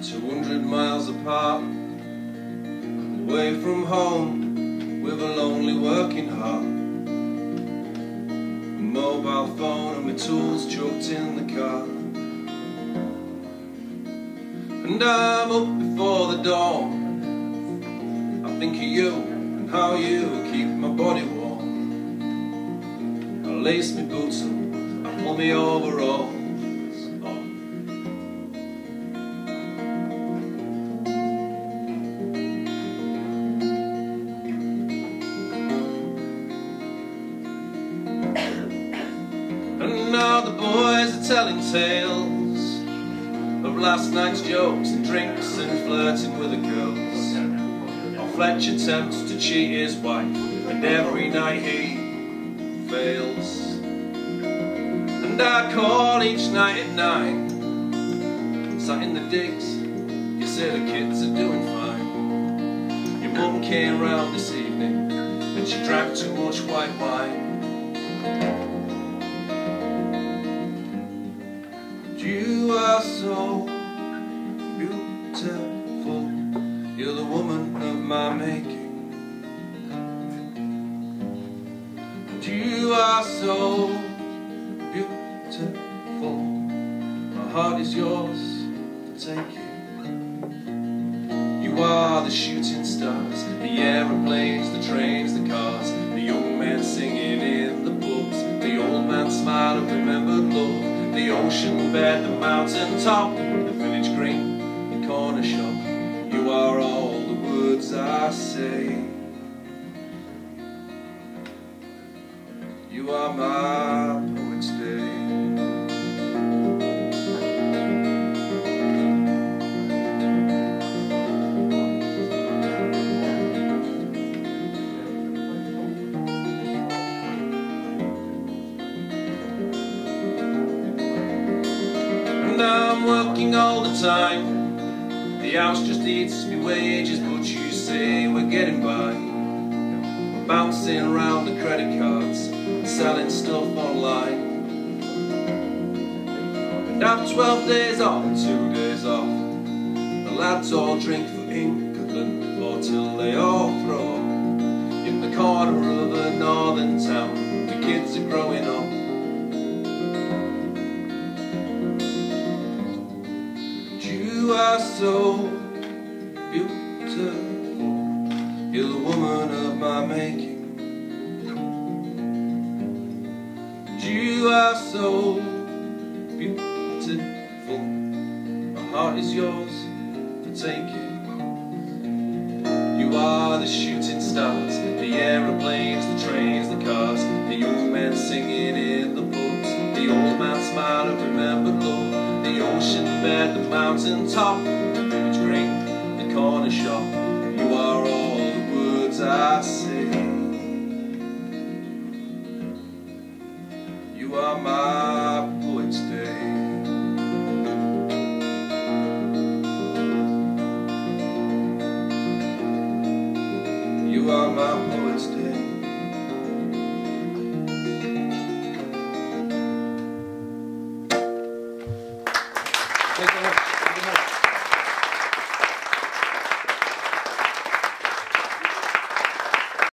miles apart Away from home with a lonely working heart. A mobile phone and my tools chucked in the car. And I'm up before the dawn. I think of you and how you keep my body warm. I lace my boots up, I pull me overalls And now the boys are telling tales of last night's jokes and drinks and flirting with the girls. How Fletch attempts to cheat his wife, and every night he fails. And I call each night at nine, sat in the digs. You say the kids are doing fine. Your mum came round this evening, and she drank too much white wine. You are so beautiful. You're the woman of my making. And you are so beautiful. My heart is yours for taking. You are the shooting stars, the aeroplanes, the trains, the cars, the young men singing in the pubs, the old man smiling. The ocean bed, the mountain top, the village green, the corner shop. You are all the words I say. You are my working all the time. The house just eats me wages, but you say we're getting by. We're bouncing around the credit cards, selling stuff online. And after 12 days off and two days off, the lads all drink for England, or till they all throw up. In the corner of a northern town, the kids are growing up. So beautiful. You're the woman of my making. You are so beautiful. My heart is yours for taking. You are the shooting stars, the aeroplanes, the trains, the cars, the young men singing in the pubs, the old man smile bed, the mountain top, the green, the corner shop. You are all the words I say.